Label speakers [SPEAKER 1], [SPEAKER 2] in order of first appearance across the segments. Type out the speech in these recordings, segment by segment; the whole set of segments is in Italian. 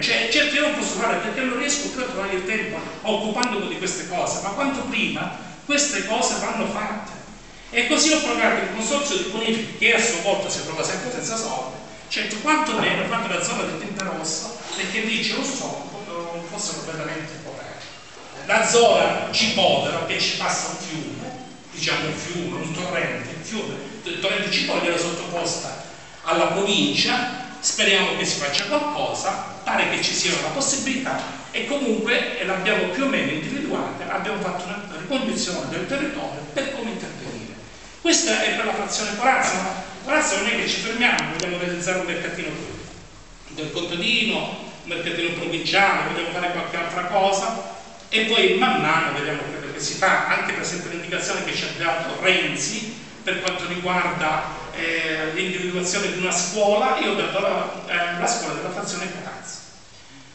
[SPEAKER 1] Cioè, certo io non posso fare perché non riesco più a trovare il tempo occupandomi di queste cose, ma quanto prima queste cose vanno fatte. E così ho pagato il consorzio di bonifica che a sua volta si trova sempre senza soldi, certo quanto meno quando la zona di tinta rossa, perché lì c'è un soldo, non fosse completamente coperto. La zona Cipodero che ci passa un fiume, diciamo un fiume, un torrente, il fiume, il torrente Cipodero era sottoposta alla provincia, speriamo che si faccia qualcosa, pare che ci sia una possibilità e comunque l'abbiamo più o meno individuata, abbiamo fatto una ricondizione del territorio per come intervenire. Questa è per la frazione Corazza, ma Corazza non è che ci fermiamo, vogliamo realizzare un mercatino del contadino, un mercatino provinciale, vogliamo fare qualche altra cosa e poi man mano vediamo quello che si fa, anche per esempio l'indicazione che ci ha dato Renzi per quanto riguarda eh, l'individuazione di una scuola, io ho dato la, eh, la scuola della frazione Carazza.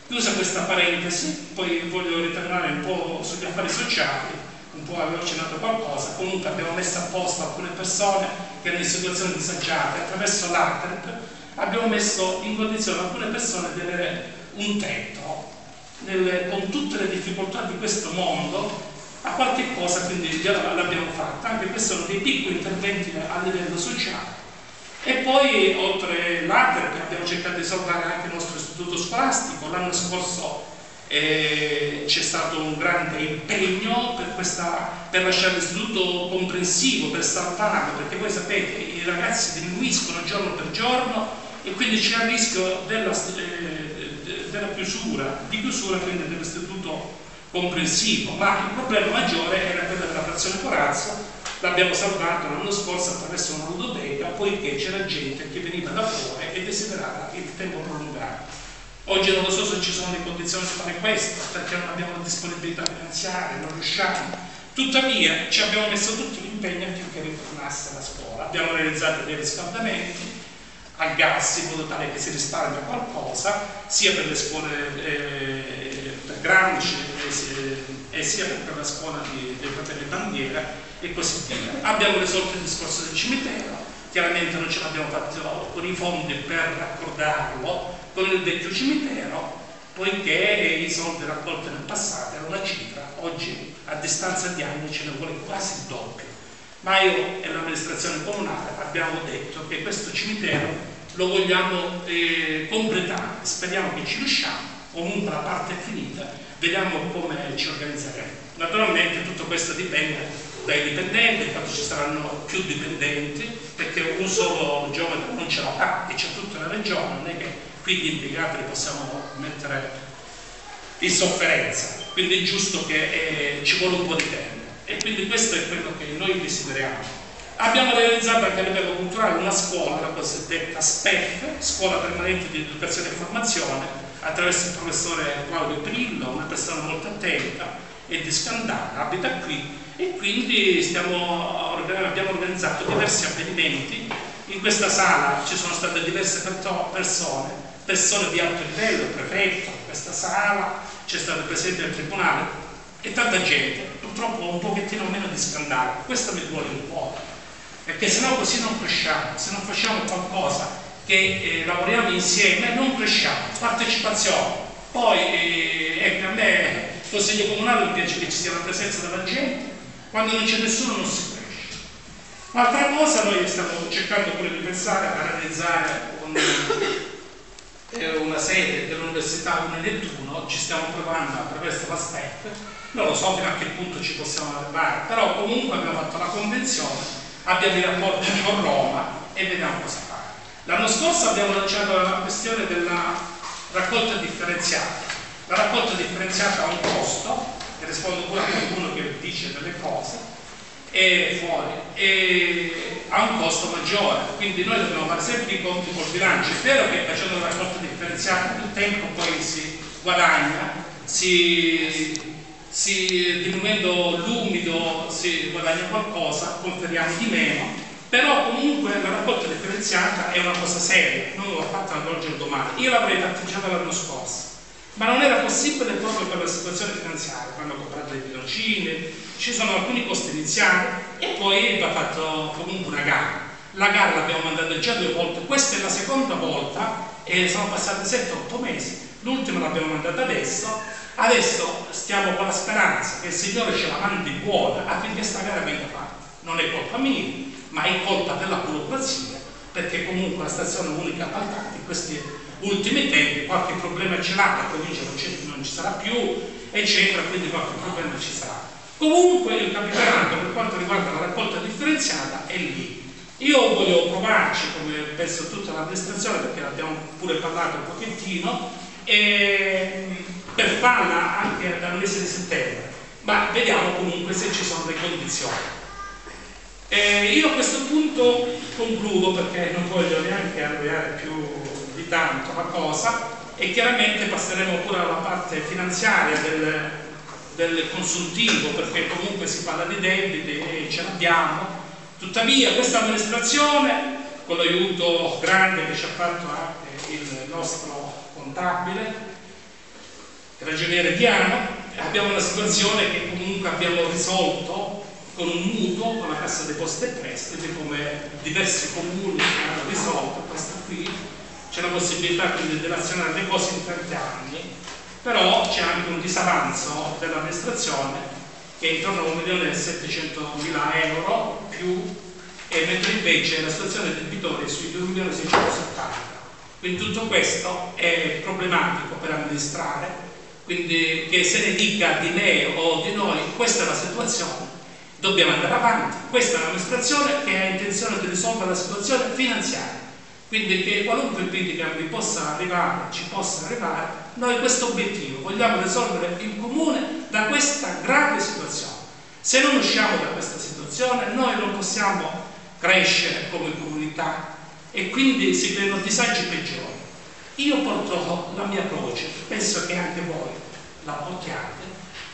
[SPEAKER 1] Chiusa questa parentesi, poi voglio ritornare un po' sugli affari sociali, un po' avevo accennato qualcosa, comunque abbiamo messo a posto alcune persone che erano in situazioni disagiate, attraverso l'ATREP abbiamo messo in condizione alcune persone di avere un tetto nelle, con tutte le difficoltà di questo mondo a qualche cosa, quindi l'abbiamo fatta, anche questi sono dei piccoli interventi a livello sociale. E poi oltre l'ATER abbiamo cercato di salvare anche il nostro istituto scolastico, l'anno scorso eh, c'è stato un grande impegno per, questa, per lasciare l'istituto comprensivo, per salvarlo, perché voi sapete i ragazzi diminuiscono giorno per giorno e quindi c'è il rischio della, eh, della chiusura, di chiusura quindi dell'istituto comprensivo, ma il problema maggiore era quello della frazione Corazzo, l'abbiamo salvato l'anno scorso attraverso una ludoteca, poiché c'era gente che veniva da fuori e desiderava il tempo prolungato. Oggi non lo so se ci sono le condizioni di fare questo, perché non abbiamo la disponibilità finanziaria, non riusciamo. Tuttavia ci abbiamo messo tutti gli impegni affinché ritornasse la scuola. Abbiamo realizzato dei riscaldamenti a gas in modo tale che si risparmia qualcosa, sia per le scuole eh, per Gramsci e sia per la scuola di, dei fratelli Bandiera e così via. Abbiamo risolto il discorso del cimitero, chiaramente non ce l'abbiamo fatto con i fondi per raccordarlo con il vecchio cimitero, poiché i soldi raccolti nel passato erano una cifra, oggi a distanza di anni ce ne vuole quasi il doppio. Ma io e l'amministrazione comunale abbiamo detto che questo cimitero lo vogliamo eh, completare, speriamo che ci riusciamo, comunque la parte è finita, vediamo come ci organizzeremo. Naturalmente tutto questo dipende dai dipendenti, quando ci saranno più dipendenti, perché un solo geometra non ce la fa e c'è tutta la regione, non è che qui gli impiegati li possiamo mettere in sofferenza, quindi è giusto che eh, ci vuole un po' di tempo e quindi questo è quello che noi desideriamo. Abbiamo realizzato anche a livello culturale una scuola, la cosiddetta SPEF, Scuola Permanente di Educazione e Formazione, attraverso il professore Claudio Prillo, una persona molto attenta e di scandale, abita qui e quindi stiamo, abbiamo organizzato diversi avvenimenti. In questa sala ci sono state diverse persone, persone di alto livello, prefetto, in questa sala, c'è stato il presidente del tribunale e tanta gente, purtroppo un pochettino meno di scandale, questo mi duole un po', perché sennò così non cresciamo, se non facciamo qualcosa che eh, lavoriamo insieme non cresciamo, partecipazione. Poi eh, a me consiglio comunale mi piace che ci sia la presenza della gente, quando non c'è nessuno non si cresce. Un'altra cosa, noi stiamo cercando pure di pensare a realizzare un, eh, una sede dell'Università 1 ci stiamo provando attraverso la STEP, non lo so fino a che punto ci possiamo arrivare, però comunque abbiamo fatto la convenzione, abbiamo i rapporti con Roma e vediamo cosa fare. L'anno scorso abbiamo lanciato la questione della raccolta differenziata. La raccolta differenziata ha un costo, e rispondo pure a qualcuno che dice delle cose, è fuori, e ha un costo maggiore, quindi noi dobbiamo fare sempre i conti col bilancio. È vero che facendo la raccolta differenziata il tempo poi si guadagna, si, si, diminuendo l'umido si guadagna qualcosa, conferiamo di meno, però comunque la raccolta differenziata è una cosa seria, non l'ho fatta dall'oggi al domani. Io l'avrei parteggiata l'anno scorso, ma non era possibile proprio per la situazione finanziaria, quando ho comprato dei bidocini, ci sono alcuni costi iniziali e poi va fatto comunque una gara. La gara l'abbiamo mandata già due volte, questa è la seconda volta e sono passati 7-8 mesi, l'ultima l'abbiamo mandata adesso, adesso stiamo con la speranza che il Signore ce la mandi buona affinché sta gara venga fatta. Non è colpa mia, ma è colpa della burocrazia, perché comunque la stazione unica appaltante in questi ultimi tempi qualche problema ce l'ha, la provincia non ci sarà più, eccetera, quindi qualche problema ci sarà. Comunque il capitanato per quanto riguarda la raccolta differenziata è lì. Io voglio provarci, come penso tutta l'amministrazione, perché l'abbiamo pure parlato un pochettino, per farla anche dal mese di settembre, ma vediamo comunque se ci sono le condizioni. Eh, io a questo punto concludo perché non voglio neanche allungare più di tanto la cosa e chiaramente passeremo pure alla parte finanziaria del, del consultivo perché comunque si parla di debiti e ce l'abbiamo. Tuttavia questa amministrazione, con l'aiuto grande che ci ha fatto anche il nostro contabile, il ragioniere Diano, abbiamo una situazione che comunque abbiamo risolto con un mutuo con la Cassa dei Posti e Prestiti come diversi comuni hanno risolto questa qui c'è la possibilità quindi di relazionare le cose in 30 anni però c'è anche un disavanzo dell'amministrazione che è intorno a 1 milione e 700 mila euro più e mentre invece la situazione del debitore è sui 2 milioni e 670 quindi tutto questo è problematico per amministrare quindi che se ne dica di me o di noi questa è la situazione dobbiamo andare avanti. Questa è un'amministrazione che ha intenzione di risolvere la situazione finanziaria. Quindi che qualunque critica vi possa arrivare, ci possa arrivare, noi questo obiettivo vogliamo risolvere il comune da questa grave situazione. Se non usciamo da questa situazione noi non possiamo crescere come comunità e quindi si creano disagi peggiori. Io porto la mia croce, penso che anche voi la portiate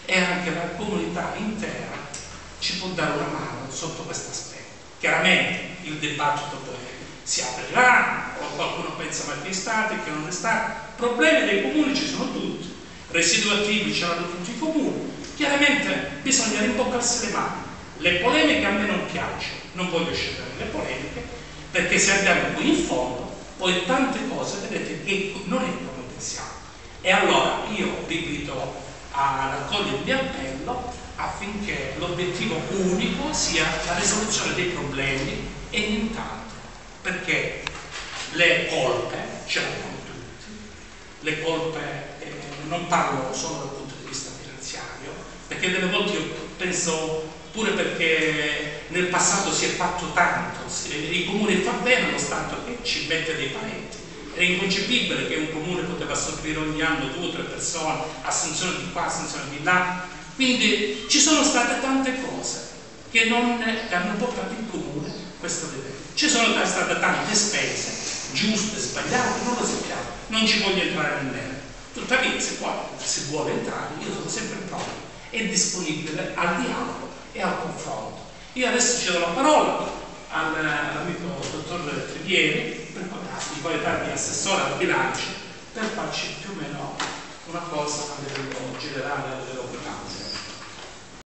[SPEAKER 1] e anche la comunità intera ci può dare una mano sotto questo aspetto. Chiaramente il dibattito poi si aprirà, o qualcuno pensa ma che è stato e che non è stato. Problemi dei comuni ci sono tutti, residui attivi ce l'hanno tutti i comuni. Chiaramente bisogna rimboccarsi le mani. Le polemiche a me non piacciono, non voglio scegliere le polemiche, perché se andiamo qui in fondo, poi tante cose vedete che non è come pensiamo. E allora io vi invito a raccogliere il mio appello affinché l'obiettivo unico sia la risoluzione dei problemi e nient'altro, perché le colpe ce l'abbiamo tutti, le colpe eh, non parlo solo dal punto di vista finanziario, perché delle volte io penso pure perché nel passato si è fatto tanto, i comuni fa bene lo Stato che ci mette dei paletti, è inconcepibile che un comune poteva assorbire ogni anno due o tre persone, assunzione di qua, assunzione di là, quindi ci sono state tante cose che non hanno portato in comune questo livello. Ci sono state tante spese, giuste, sbagliate, non lo sappiamo, non ci voglio entrare nemmeno. Tuttavia, se qua si vuole entrare, io sono sempre pronto e disponibile al dialogo e al confronto. Io adesso cedo la parola all'amico dottor Trivieri, per in qualità di assessore al bilancio, per farci più o meno una cosa a livello generale, a livello